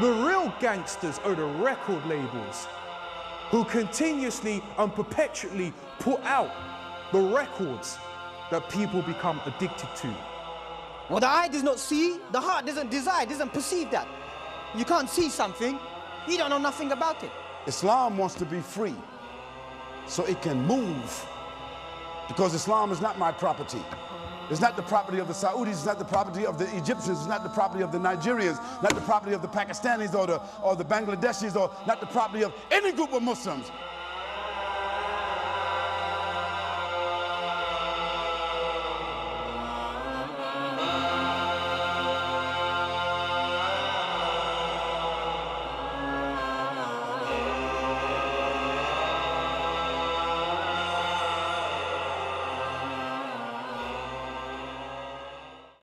The real gangsters are the record labels who continuously and perpetually put out the records that people become addicted to. What the eye does not see, the heart doesn't desire, doesn't perceive that. You can't see something, you don't know nothing about it. Islam wants to be free so it can move because Islam is not my property. It's not the property of the Saudis, it's not the property of the Egyptians, it's not the property of the Nigerians, not the property of the Pakistanis or the, or the Bangladeshis, or not the property of any group of Muslims.